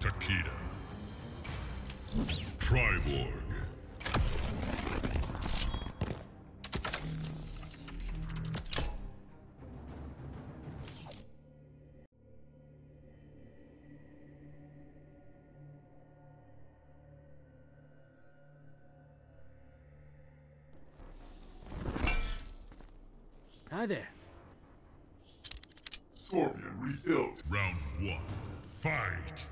Takeda. Triborg. Hi there. Scorpion rebuilt. Round one. Fight!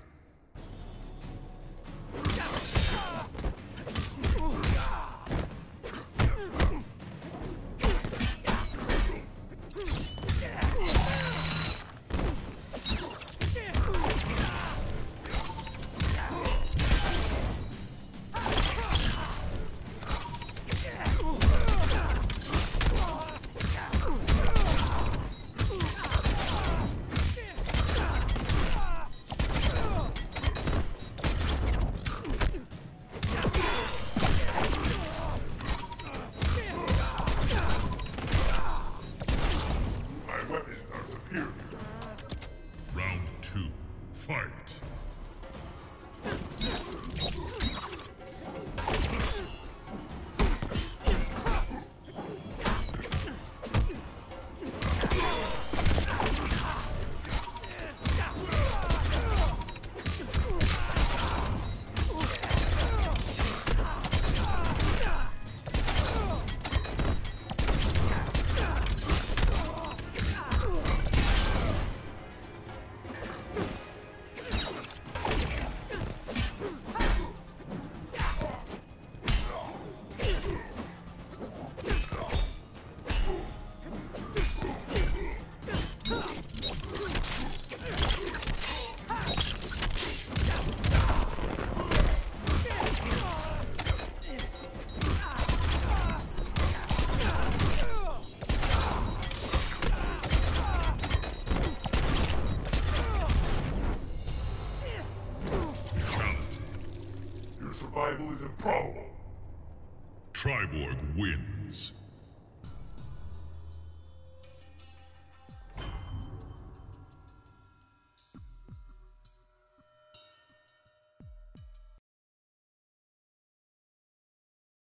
Fight! Survival is improbable. Triborg wins.